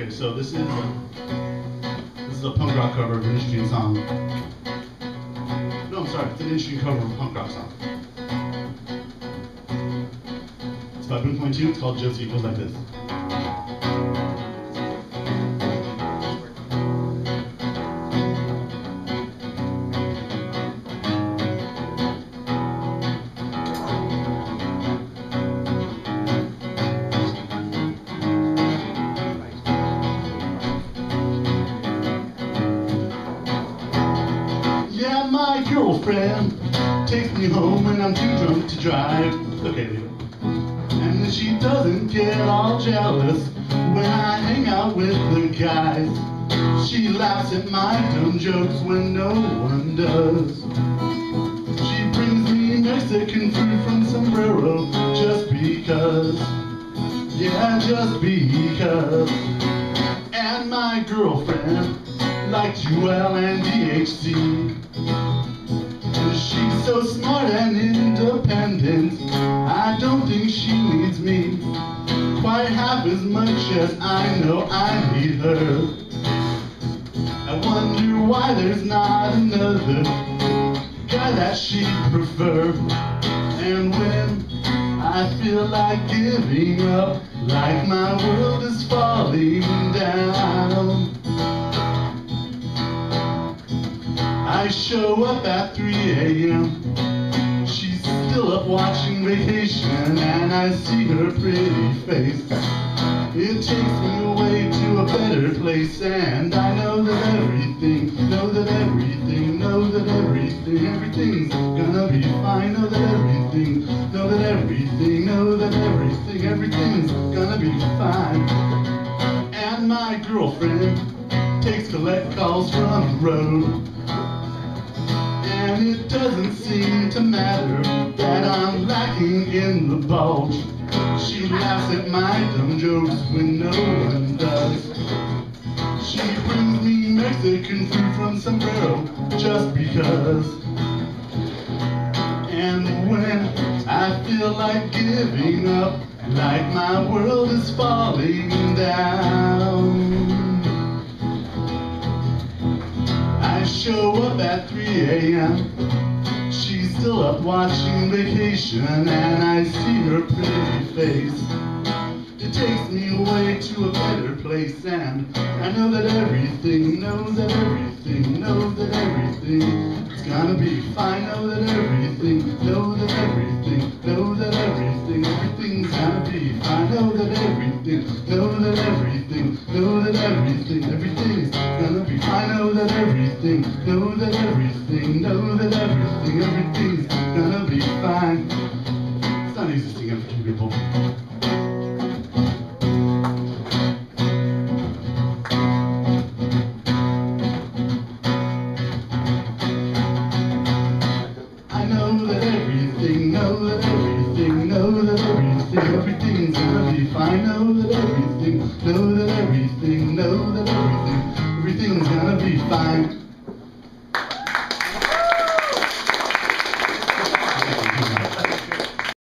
Okay, so this is a, this is a punk rock cover of an interesting song. No, I'm sorry, it's an interesting cover of a punk rock song. It's by Blink 182. It's called Josie. Goes like this. My girlfriend takes me home when I'm too drunk to drive. Okay. And she doesn't get all jealous when I hang out with the guys. She laughs at my dumb jokes when no one does. She brings me Mexican food from Sombrero just because. Yeah, just because. And my girlfriend likes UL and DHC. She's so smart and independent. I don't think she needs me quite half as much as I know I need her. I wonder why there's not another guy that she'd prefer. And when I feel like giving up, like my world is falling show up at 3 a.m. She's still up watching vacation, and I see her pretty face. It takes me away to a better place, and I know that everything, know that everything, know that everything, everything's gonna be fine. Know that everything, know that everything, know that everything, everything's gonna be fine. And my girlfriend takes collect calls from the road. It doesn't seem to matter that I'm lacking in the bulge. She laughs at my dumb jokes when no one does. She brings me Mexican food from Sombrero just because. And when I feel like giving up, like my world is falling down. Show up at 3 a.m. She's still up watching vacation, and I see her pretty face. It takes me away to a better place, and I know that everything, knows that everything, knows that everything is gonna be fine. Know that everything, know that everything, know that everything, everything's gonna be fine. Know that everything, know that everything, know that everything, everything's fine. Know that everything, know that everything, know that everything, everything's gonna be fine. It's not singing for two people. I know that everything, know that everything, know that everything, everything's gonna be fine. Know that everything, know that everything, know that everything, 75